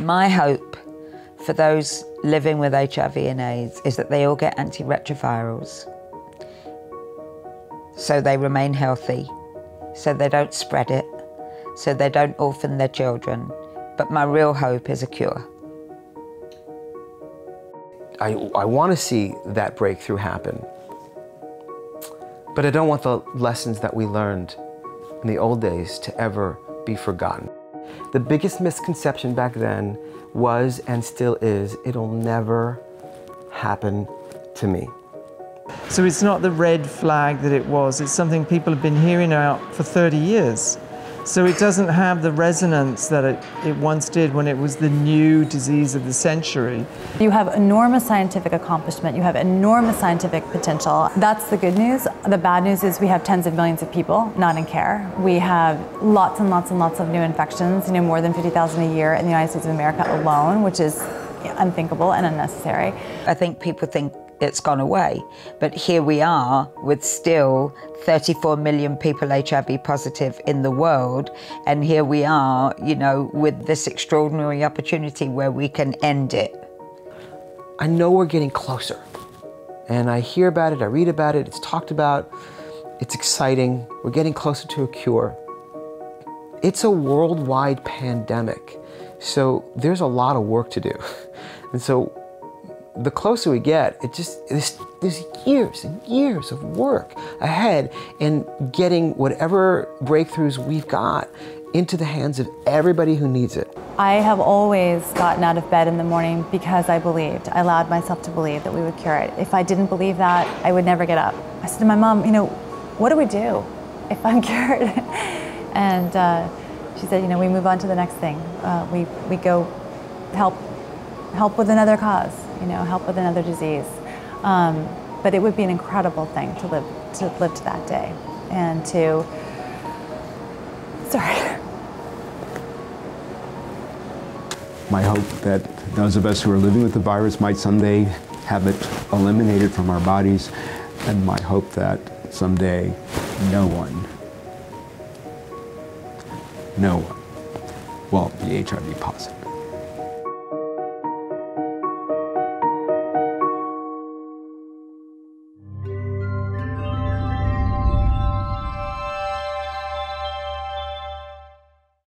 My hope for those living with HIV and AIDS is that they all get antiretrovirals so they remain healthy, so they don't spread it, so they don't orphan their children. But my real hope is a cure. I, I want to see that breakthrough happen. But I don't want the lessons that we learned in the old days to ever be forgotten. The biggest misconception back then was and still is it'll never happen to me. So it's not the red flag that it was, it's something people have been hearing about for 30 years. So it doesn't have the resonance that it, it once did when it was the new disease of the century. You have enormous scientific accomplishment, you have enormous scientific potential. That's the good news. The bad news is we have tens of millions of people not in care. We have lots and lots and lots of new infections, you know, more than 50,000 a year in the United States of America alone, which is unthinkable and unnecessary. I think people think it's gone away. But here we are with still 34 million people HIV positive in the world. And here we are, you know, with this extraordinary opportunity where we can end it. I know we're getting closer. And I hear about it, I read about it, it's talked about, it's exciting. We're getting closer to a cure. It's a worldwide pandemic. So there's a lot of work to do. And so the closer we get, it just there's, there's years and years of work ahead in getting whatever breakthroughs we've got into the hands of everybody who needs it. I have always gotten out of bed in the morning because I believed. I allowed myself to believe that we would cure it. If I didn't believe that, I would never get up. I said to my mom, you know, what do we do if I'm cured? and uh, she said, you know, we move on to the next thing. Uh, we, we go help, help with another cause you know, help with another disease. Um, but it would be an incredible thing to live to live to that day and to sorry. My hope that those of us who are living with the virus might someday have it eliminated from our bodies, and my hope that someday no one, no one will be HIV positive.